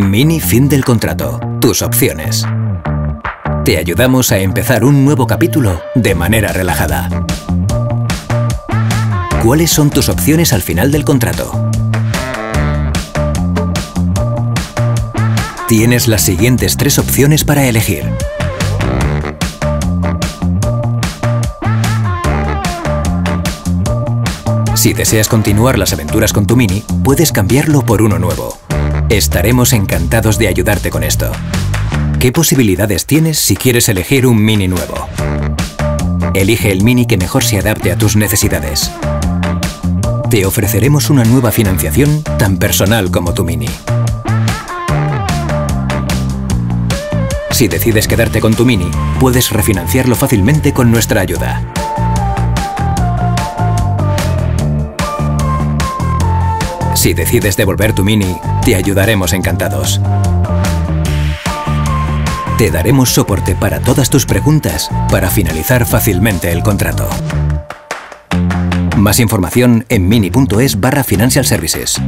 Mini fin del contrato. Tus opciones. Te ayudamos a empezar un nuevo capítulo de manera relajada. ¿Cuáles son tus opciones al final del contrato? Tienes las siguientes tres opciones para elegir. Si deseas continuar las aventuras con tu Mini, puedes cambiarlo por uno nuevo. Estaremos encantados de ayudarte con esto. ¿Qué posibilidades tienes si quieres elegir un Mini nuevo? Elige el Mini que mejor se adapte a tus necesidades. Te ofreceremos una nueva financiación tan personal como tu Mini. Si decides quedarte con tu Mini, puedes refinanciarlo fácilmente con nuestra ayuda. Si decides devolver tu Mini, te ayudaremos encantados. Te daremos soporte para todas tus preguntas para finalizar fácilmente el contrato. Más información en mini.es barra Financial Services.